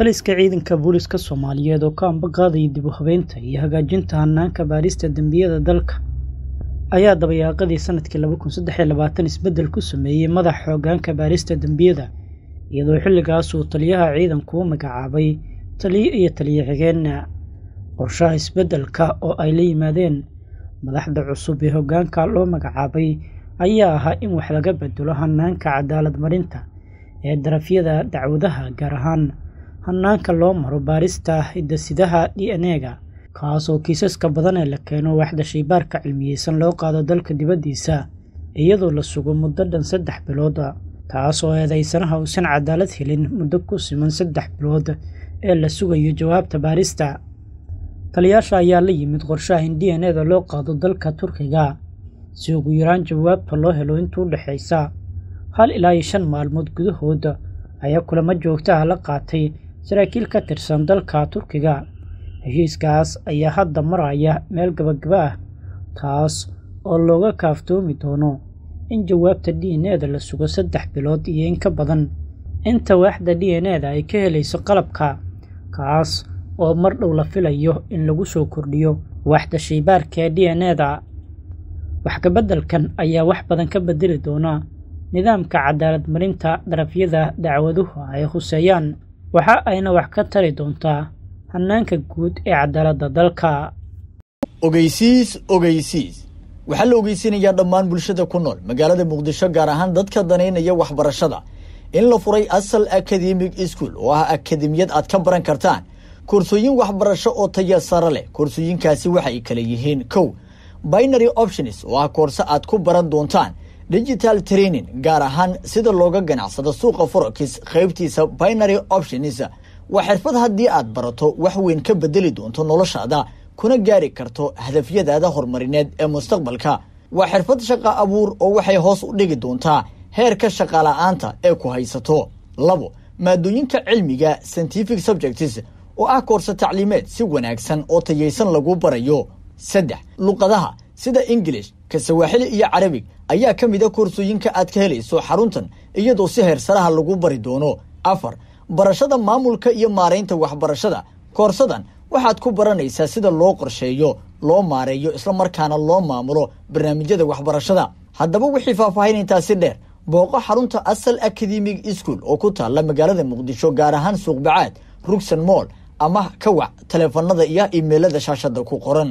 taliska ciidanka booliska soomaaliyeed oo ka ambaqaadaya dib u habeynta iyo hagaajinta hanaanka baarista dembiyada dalka ayaa dabayaaqadii sannadkii laba kun saddex iyo labaatan isbeddel ku sameeyey madaxa hoggaanka baarista dembiyada iyadoo xilligaas uu taliyaha ciidanku u magacaabay taliyo iyo taliyo xigeenna. Qorshaha isbeddelka oo ay la yimaadeen madaxda cusub ee hoggaanka loo magacaabay ayaa ahaa in wax laga bedelo hanaanka cadaalad marinta ee darafyada dacwadaha gaar ahaan hanaanka loo maro baarista hidasidaha d n e-ga kaasoo kiisaska badan ee la keeno waaxda shaybaarka cilmiyeysan loo qaado dalka dibaddiisa iyadoo la sugo muddo dhan saddex bilood taas oo eedaysanaha uusan cadaalad helin muddo ku siman saddex bilood ee la sugayo jawaabta baarista. Taliyaasha ayaa la yimid qorshaha in d n e-da loo qaado dalka turkiga si ugu yaraan jawaabta loo helo intuu dhexaysa hal ilaa iyo shan maalmood gudahood ayaa kulamo joogtaha la qaatay saraakiil ka tirsan dalka turkiga heshiiskaas ayaa hadda maraya meel gabagaba ah taas oo looga kaaftoomi doono in jawaabta d n e-da la sugo saddex bilood iyo in ka badan. Inta waaxda d n e-da ay ka helayso qalabka kaas oo mar dhow la filayo in lagu soo kordhiyo waaxda shaybaarka ee d n e-da wax kabeddelkan ayaa wax badan ka bedeli doona nidaamka cadaalad marinta darafyada dacwaduhu ay khuseeyaan waxa ayna wax ka tari doontaa hanaanka guud ee cadaaladda dalka. Ogeysiis ogeysiis. Waxaa la ogeysinayaa dhammaan bulshada ku nool magaalada muqdisho gaar ahaan dadka danaynaya waxbarashada. In la furay asal academic school oo ah akademiyad aad ka baran kartaan. Koorsooyin waxbarasho oo taya sare leh. Koorsooyinkaasi waxay kala yihiin kow. Binary options oo ah koorse aad ku baran doontaan digital training gaar ahaan sida looga ganacsado suuqa forex qaybtiisa binary options waa xirfad haddii aad barato wax weyn ka bedeli doonto noloshaada kuna gaari karto hadafyadaada horumarineed ee mustaqbalka. Waa xirfad shaqa abuur oo waxay hoos u dhigi doontaa heerka shaqala-aanta ee ku haysato. Labo maadooyinka cilmiga scientific subjects oo ah koorse tacliimeed si wanaagsan oo tayaysan lagu barayo. Saddex luqadaha sida ingilish ka sawaaxili iyo carabig ayaa ka mid a koorsooyinka aad ka helayso xaruntan iyadoo si heersaraha lagu bari doono. Afar barashada maamulka iyo maaraynta waxbarashada. Koorsadan waxaad ku baranaysaa sida loo qorsheeyo loo maareeyo islamarkaana loo maamulo barnaamijyada waxbarashada. Haddaba wixii faahfaahin intaasi dheer booqo xarunta asal academic school oo ku taalla magaalada muqdisho gaar ahaan suuqbacaad rugsan moll ama ka wac taleefanada iyo imeilada shaashada ku qoran